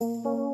Come back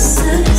listen.